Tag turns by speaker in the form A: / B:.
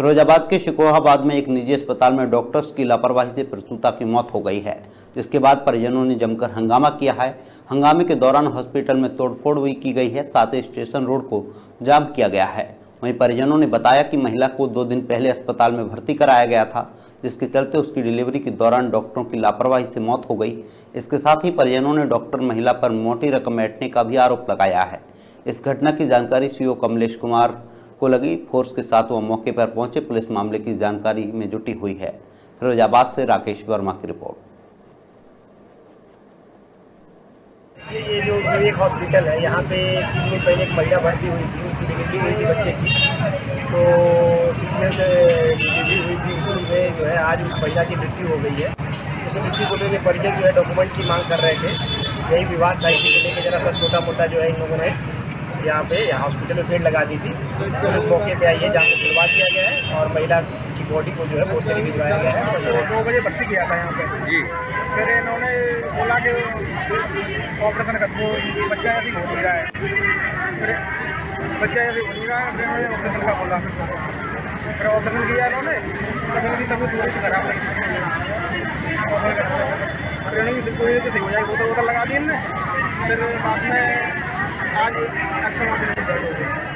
A: फिरोजाबाद के शिकोहाबाद में एक निजी अस्पताल में डॉक्टर्स की लापरवाही से प्रसूता की मौत हो गई है। जिसके बाद परिजनों ने जमकर हंगामा किया है। हंगामे के दौरान हॉस्पिटल में तोड़फोड़ भी की गई है। साथ ही स्टेशन रोड को जाम किया गया है। वहीं परिजनों ने बताया कि महिला को दो दिन पहले अस्पताल में भर्ती कराया गया था, जिसके चलते उसकी डिलीवरी के दौरान डॉक्टरों की लापरवाही से मौत हो गई। इसके साथ ही परिजनों ने डॉक्टर महिला पर मोटी रकम ऐंठने का भी आरोप लगाया है। इस घटना की जानकारी सीओ कमलेश कुमार को लगी, फोर्स के साथ वो मौके पर पहुँचे। पुलिस मामले की जानकारी में जुटी हुई है। फिरोजाबाद से राकेश वर्मा की रिपोर्ट।
B: ये जो एक हॉस्पिटल है, यहाँ पे तीन दिन पहले एक महिला भर्ती हुई थी, उसकी डिलीवरी हुई थी बच्चे की। तो सीज़न से डिलीवरी हुई थी उसमें जो है आज उस महिला की मृत्यु हो गई है। उस मृत्यु को लेकर परिजन जो है डॉक्यूमेंट की मांग कर रहे थे। यही विवाद था इसी को लेकर जरा सा छोटा मोटा जो है इन लोगों ने यहाँ पे यहाँ हॉस्पिटल में पेड़ लगा दी थी। तो इस मौके पे आई है जहाँ पे खुलवा दिया गया है और महिला की बॉडी को जो है मोर्चरी भिजवाया गया है।
C: तो दो बजे भर्ती किया था यहाँ पे।
D: जी।
C: फिर इन्होंने बोला कि ऑपरेशन कर वो बच्चा अभी हो रहा है फिर बच्चा अभी हो नहीं रहा है फिर इन्होंने ऑपरेशन का बोला। फिर ऑपरेशन किया इन्होंने तभी भी तभी थोड़ी सी। खराब लगी ट्रेनिंग पूरी तो सही हो जाएगी बोतल वोतल लगा दी इनने। फिर बाद में ak sama